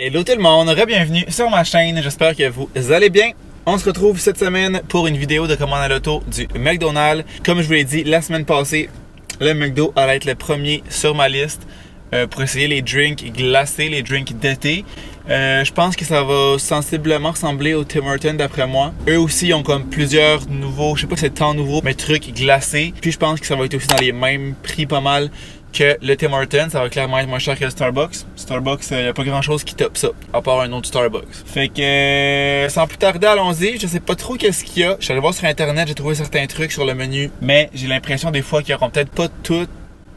Hello tout le monde, bienvenue sur ma chaîne, j'espère que vous allez bien. On se retrouve cette semaine pour une vidéo de commande à l'auto du McDonald's. Comme je vous l'ai dit la semaine passée, le McDo allait être le premier sur ma liste euh, pour essayer les drinks glacés, les drinks d'été. Euh, je pense que ça va sensiblement ressembler au Tim Hortons d'après moi. Eux aussi ont comme plusieurs nouveaux, je sais pas si c'est tant nouveau, mais trucs glacés. Puis je pense que ça va être aussi dans les mêmes prix pas mal que le Tim Hortons, ça va clairement être moins cher que le Starbucks. Starbucks, il euh, a pas grand chose qui top ça, à part un autre Starbucks. Fait que, euh, sans plus tarder, allons-y. Je sais pas trop qu'est-ce qu'il y a. Je suis allé voir sur internet, j'ai trouvé certains trucs sur le menu, mais j'ai l'impression des fois qu'ils auront peut-être pas tout.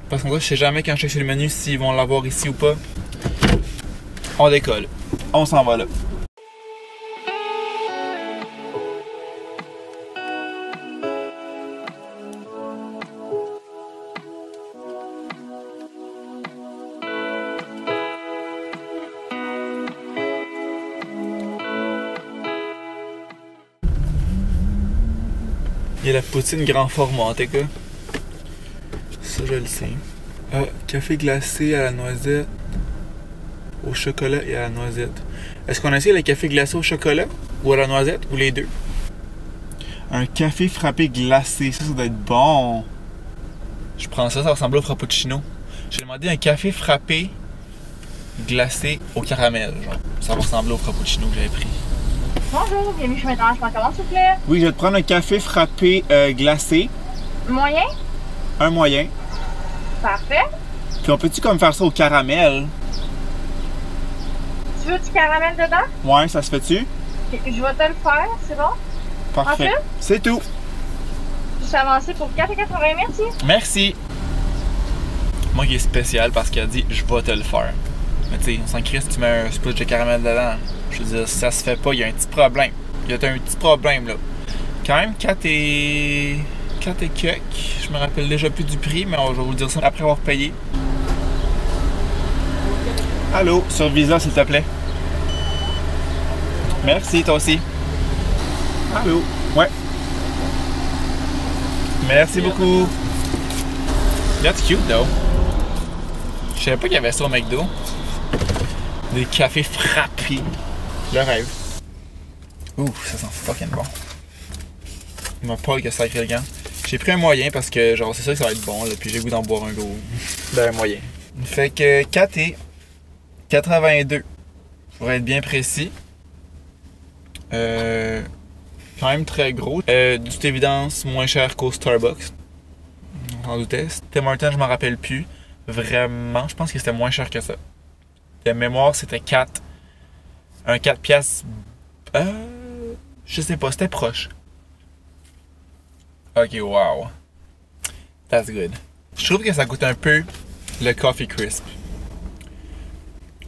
Parce qu'en je sais jamais quand je check sur le menu s'ils vont l'avoir ici ou pas. On décolle. On s'en va là. Il y a la poutine grand format, en tout cas. Ça, je le sais. Ah, café glacé à la noisette, au chocolat et à la noisette. Est-ce qu'on essaie le café glacé au chocolat ou à la noisette ou les deux? Un café frappé glacé, ça, ça doit être bon. Je prends ça, ça ressemble au frappuccino. J'ai demandé un café frappé glacé au caramel, genre. Ça va ressembler au frappuccino que j'avais pris. Bonjour, bienvenue chez Métrage. Je commande, s'il vous plaît? Oui, je vais te prendre un café frappé euh, glacé, Moyen? un moyen. Parfait. Puis on peut-tu comme faire ça au caramel? Tu veux du caramel dedans? Ouais, ça se fait-tu? Je vais te le faire, c'est bon? Parfait. C'est tout. Je suis avancé pour 4,80, merci. Merci. Moi qui est spécial parce qu'il a dit je vais te le faire. Mais tu sais, on s'en crisse, tu mets un splash de caramel dedans. Je veux dire, ça se fait pas, il y a un petit problème. Il y a un petit problème là. Quand même, 4 et. 4 et quelques. Je me rappelle déjà plus du prix, mais je vais vous dire ça après avoir payé. Allô, sur Visa, s'il te plaît. Merci, toi aussi. Allô. Ouais. Merci beaucoup. That's cute though. Je savais pas qu'il y avait ça au McDo. Des cafés frappés. Le rêve. Ouf, ça sent fucking bon. Il m'a pas que sacré le gant. J'ai pris un moyen parce que genre c'est sûr que ça va être bon là, puis j'ai goût d'en boire un gros. Ben un moyen. Fait que 4 et 82. Pour être bien précis. Euh, quand même très gros. Euh, évidence, moins cher qu'au Starbucks. On s'en doutait. Tim Hortons, je m'en rappelle plus. Vraiment, je pense que c'était moins cher que ça. De mémoire, c'était 4. Un 4 piastres. Euh, je sais pas, c'était proche. Ok, wow. That's good. Je trouve que ça goûte un peu le Coffee Crisp.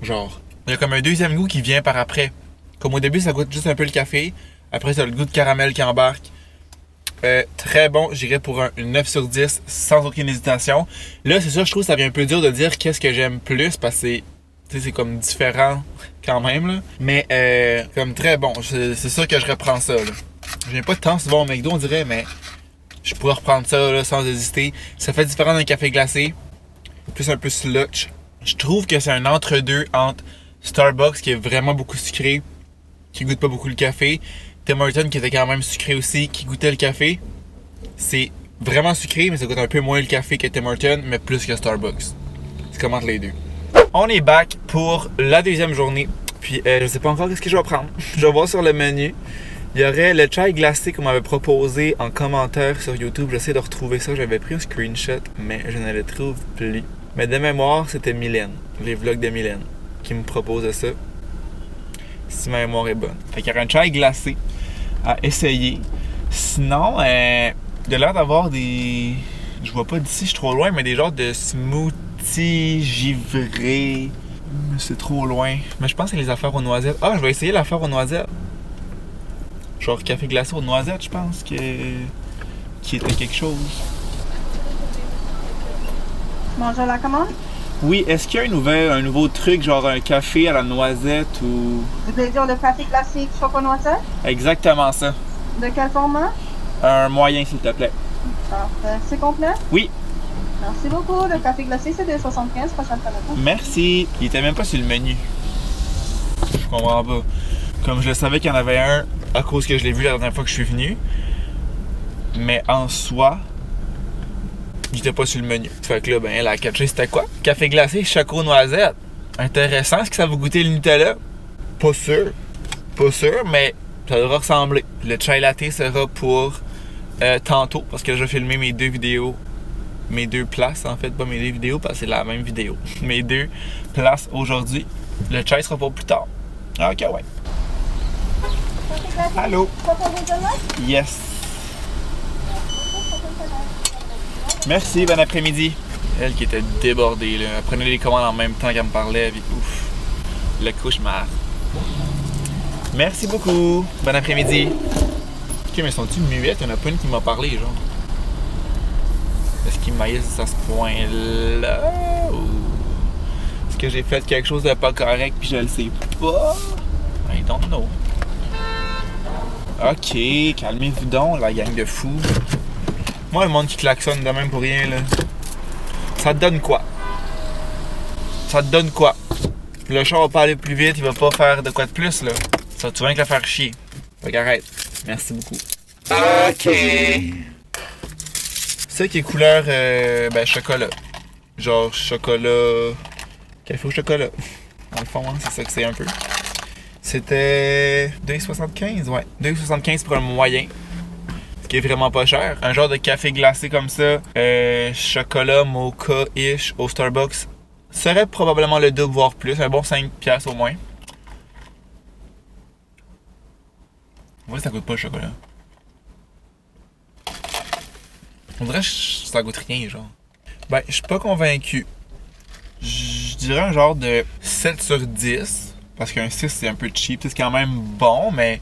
Genre, il y a comme un deuxième goût qui vient par après. Comme au début, ça goûte juste un peu le café. Après, ça a le goût de caramel qui embarque. Euh, très bon, j'irais pour un 9 sur 10 sans aucune hésitation. Là, c'est sûr, je trouve que ça devient un peu dur de dire qu'est-ce que j'aime plus parce que c'est, comme différent quand même. Là. Mais euh, comme très bon, c'est sûr que je reprends ça. Je viens pas tant souvent au McDo, on dirait, mais je pourrais reprendre ça sans hésiter. Ça fait différent d'un café glacé, plus un peu slutch. Je trouve que c'est un entre-deux entre Starbucks qui est vraiment beaucoup sucré, qui goûte pas beaucoup le café, Tim Hortons qui était quand même sucré aussi, qui goûtait le café. C'est vraiment sucré, mais ça goûte un peu moins le café que Tim Hortons, mais plus que Starbucks. C'est comment entre les deux. On est back pour la deuxième journée. Puis euh, je sais pas encore qu'est-ce que je vais prendre. je vais voir sur le menu. Il y aurait le chai glacé qu'on m'avait proposé en commentaire sur YouTube. J'essaie de retrouver ça. J'avais pris un screenshot, mais je ne le trouve plus. Mais de mémoire, c'était Mylène, les vlogs de Mylène, qui me proposait ça. Si ma mémoire est bonne. Fait qu'il y aurait un chai glacé à essayer. Sinon, euh, de l'air d'avoir des. Je vois pas d'ici, je suis trop loin, mais des genres de smoothies givrés. C'est trop loin. Mais je pense que les affaires aux noisettes. Ah, je vais essayer l'affaire aux noisettes. Genre café glacé aux noisettes, je pense que. qui était quelque chose. Bonjour la commande? Oui, est-ce qu'il y a un, nouvel, un nouveau truc, genre un café à la noisette ou? Vous voulez dire le café classique chocolat Exactement ça. De quel format? Un moyen, s'il te plaît. Parfait. C'est complet? Oui, Merci beaucoup. Le café glacé, c'est 2,75. Prochaine fenêtre. merci. Il était même pas sur le menu. Je comprends pas. Comme je le savais qu'il y en avait un à cause que je l'ai vu la dernière fois que je suis venu. Mais en soi, il était pas sur le menu. Fait que là, ben, la catchée, c'était quoi? Café glacé, choco noisette. Intéressant. Est-ce que ça va goûter le Nutella? Pas sûr. Pas sûr, mais ça devra ressembler. Le chai latte sera pour euh, tantôt, parce que j'ai filmé mes deux vidéos. Mes deux places, en fait, pas mes deux vidéos, parce que c'est la même vidéo. Mes deux places aujourd'hui. Le chai sera pour plus tard. Ok, ouais. Allô? Yes. Merci, bon après-midi. Elle qui était débordée, là. Elle prenait les commandes en même temps qu'elle me parlait. Puis, ouf. Le cauchemar. Merci beaucoup. Bon après-midi. Ok, mais sont-ils muettes? Il y en a pas une qui m'a parlé, genre. Est-ce qu'ils maïssent à ce point-là? Ou est-ce que j'ai fait quelque chose de pas correct puis je le sais pas? I don't know. Ok, calmez-vous donc, la gang de fous. Moi, le monde qui klaxonne de même pour rien, là. Ça te donne quoi? Ça te donne quoi? Le chat va pas aller plus vite, il va pas faire de quoi de plus, là. Ça va tout rien que le faire chier? Fait qu'arrête. Merci beaucoup. Ok. C'est qui est couleur, euh, ben, chocolat? Genre chocolat. Café au chocolat. Dans le fond, hein, c'est ça que c'est un peu. C'était 2,75, ouais. 2,75 pour un moyen. Qui est vraiment pas cher. Un genre de café glacé comme ça, euh, chocolat, mocha-ish au Starbucks, serait probablement le double, voire plus. Un bon 5$ piastres au moins. Ouais, ça coûte pas le chocolat. On dirait que ça goûte rien, genre. Ben, je suis pas convaincu. Je dirais un genre de 7 sur 10. Parce qu'un 6, c'est un peu cheap. C'est quand même bon, mais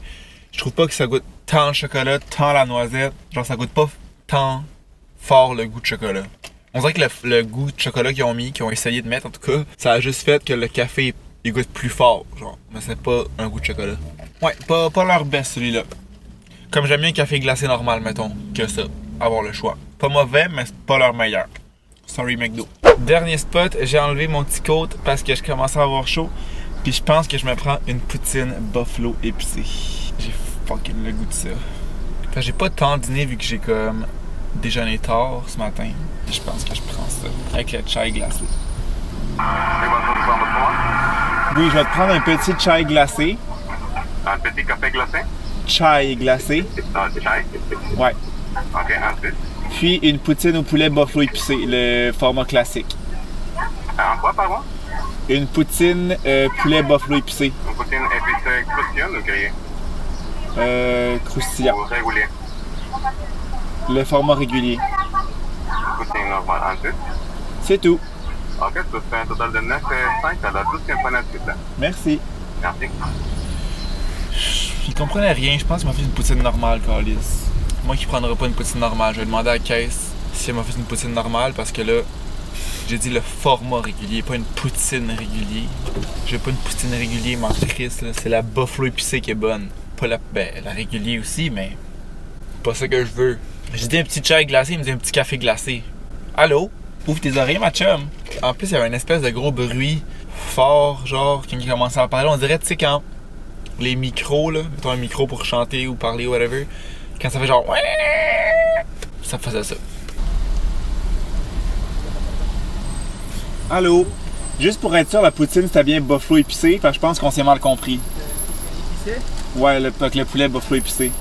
je trouve pas que ça goûte tant le chocolat, tant la noisette. Genre, ça goûte pas tant fort le goût de chocolat. On dirait que le, goût de chocolat qu'ils ont mis, qu'ils ont essayé de mettre, en tout cas, ça a juste fait que le café, il goûte plus fort, genre. Mais c'est pas un goût de chocolat. Ouais, pas, pas leur best, celui-là. Comme j'aime mieux un café glacé normal, mettons, que ça. Avoir le choix. Pas mauvais, mais c'est pas leur meilleur. Sorry, McDo. Dernier spot, j'ai enlevé mon petit coat parce que je commençais à avoir chaud. Puis je pense que je me prends une poutine buffalo épicée. J'ai fucking le goût de ça. Que j'ai pas tant dîné vu que j'ai comme déjeuné tard ce matin. Je pense que je prends ça avec le chai glacé. Oui, je vais te prendre un petit chai glacé. Un petit café glacé? Chai glacé. Un chai? Ouais. Ok, ensuite? Puis une poutine au poulet buffalo épicé, le format classique. Un quoi, pardon? Une poutine euh, poulet buffalo épicé, Une poutine épicée croustillante ou grillée? Euh, croustillant. Ou régulier Le format régulier. Poutine normale. Ensuite C'est tout. Ok, ça fait un total de 9 et 5 à la 12 components s'il vous plaît. Merci. Merci. Il comprenait rien, je pense qu'il m'a fait une poutine normale, Carlis. Moi qui prendrai pas une poutine normale, je vais demander à la caisse si elle m'a fait une poutine normale parce que là, j'ai dit le format régulier, pas une poutine régulier. J'ai pas une poutine régulier, m'en crisse, là. C'est la buffalo épicée qui est bonne. Ben, la régulier aussi, mais pas ça que je veux. J'ai dit un petit chai glacé, il me dit un petit café glacé. Allô? Ouvre tes oreilles, ma chum. En plus, il y avait une espèce de gros bruit fort, genre, quand il commençait à parler. On dirait, tu sais, quand les micros, là, mettons un micro pour chanter ou parler, whatever, quand ça fait genre. Ça faisait ça. Allô? Juste pour être sûr, la poutine c'était bien buffalo épicé, parce que je pense qu'on s'est mal compris. Épicé? Ouais, le, avec le poulet buffalo épicé.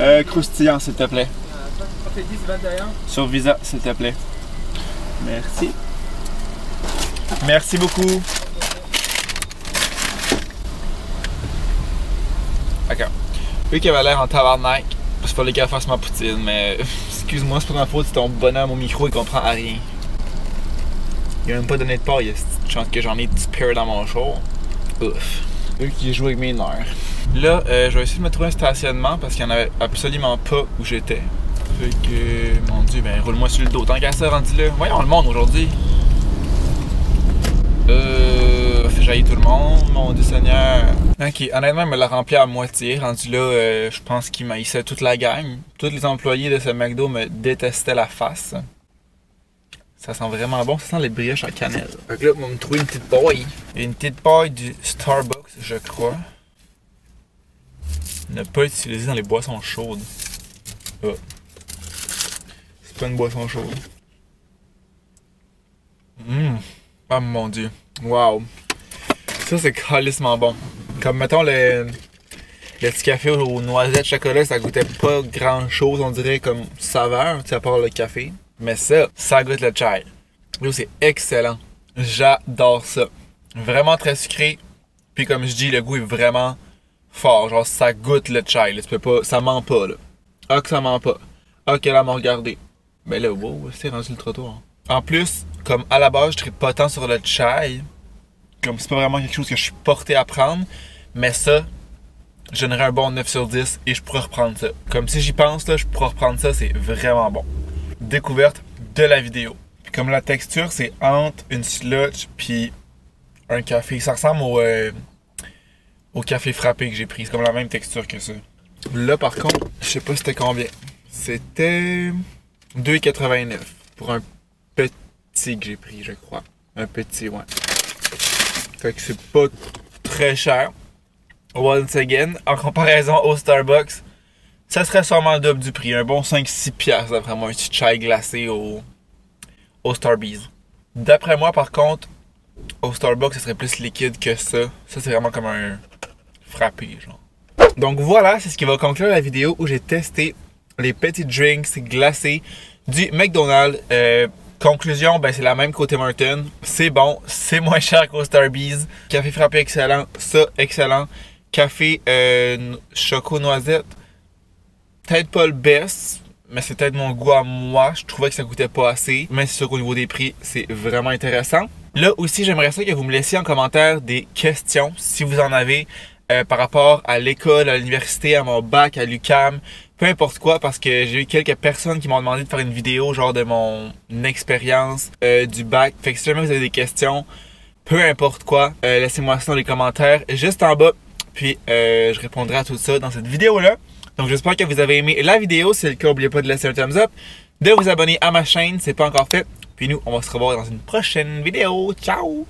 Euh, croustillant, s'il te plaît. On fait 10, 21. Sur Visa, s'il te plaît. Merci. Merci beaucoup. D'accord. Lui qui avait l'air en tabarnak, parce qu'il fallait qu'elle fasse ma poutine, mais excuse-moi, c'est pas ma faute, c'est ton bonhomme au micro, il comprend à rien. Il a même pas donné de part, il y a cette chance que j'en ai du spare dans mon show. Ouf. Lui qui joue avec mes nerfs. Là, euh, je vais essayer de me trouver un stationnement parce qu'il n'y en avait absolument pas où j'étais. Fait que, mon dieu, ben roule-moi sur le dos. Tant qu'à ça, rendu là. Voyons le monde aujourd'hui. Euh. Fait jaillir tout le monde, mon dieu seigneur. Ok, honnêtement, il me l'a rempli à moitié. Rendu là, euh, je pense qu'il maïssait toute la gang. Tous les employés de ce McDo me détestaient la face. Ça sent vraiment bon. Ça sent les brioches à cannelle. Fait que là, on va me trouver une petite paille. Une petite paille du Starbucks, je crois. Ne pas utiliser dans les boissons chaudes. Ah. C'est pas une boisson chaude. Hum. Oh mon dieu. Wow. Ça, c'est calissement bon. Comme, mettons, le, le petit café aux noisettes chocolat, ça goûtait pas grand chose, on dirait, comme saveur, tu sais, à part le café. Mais ça, ça goûte le chai. C'est excellent. J'adore ça. Vraiment très sucré. Puis, comme je dis, le goût est vraiment fort. Genre, ça goûte le chai. Là. Tu peux pas, ça ment pas, là. Ah, que ça ment pas. Ah, qu'elle a m'a regardé. Mais là, wow, c'est rendu le trottoir. En plus, comme à la base, je tripe pas tant sur le chai. Comme c'est pas vraiment quelque chose que je suis porté à prendre. Mais ça, je donnerais un bon 9 sur 10 et je pourrais reprendre ça. Comme si j'y pense, là, je pourrais reprendre ça, c'est vraiment bon. Découverte de la vidéo. Puis comme la texture, c'est entre une sludge puis un café. Ça ressemble au, euh, au café frappé que j'ai pris. C'est comme la même texture que ça. Là, par contre, je sais pas c'était combien. C'était 2,89 pour un petit que j'ai pris, je crois. Un petit, ouais. Fait que c'est pas très cher. Once again, en comparaison au Starbucks, ça serait sûrement le double du prix. Un bon 5-6 piastres, d'après moi, un petit chai glacé au, au Starbucks. D'après moi, par contre, au Starbucks, ça serait plus liquide que ça. Ça, c'est vraiment comme un frappé, genre. Donc voilà, c'est ce qui va conclure la vidéo où j'ai testé les petits drinks glacés du McDonald's. Euh, conclusion, ben c'est la même côté Martin. C'est bon, c'est moins cher qu'au Starbucks. Café frappé excellent, ça excellent. Café euh, choco noisette, peut-être pas le best, mais c'est peut-être mon goût à moi. Je trouvais que ça coûtait pas assez, mais c'est sûr qu'au niveau des prix, c'est vraiment intéressant. Là aussi, j'aimerais ça que vous me laissiez en commentaire des questions, si vous en avez, euh, par rapport à l'école, à l'université, à mon bac, à l'UCAM, peu importe quoi, parce que j'ai eu quelques personnes qui m'ont demandé de faire une vidéo genre de mon expérience euh, du bac. Fait que si jamais vous avez des questions, peu importe quoi, euh, laissez-moi ça dans les commentaires, juste en bas. Puis je répondrai à tout ça dans cette vidéo-là. Donc j'espère que vous avez aimé la vidéo. Si c'est le cas, n'oubliez pas de laisser un thumbs up, de vous abonner à ma chaîne, c'est pas encore fait. Puis nous, on va se revoir dans une prochaine vidéo. Ciao!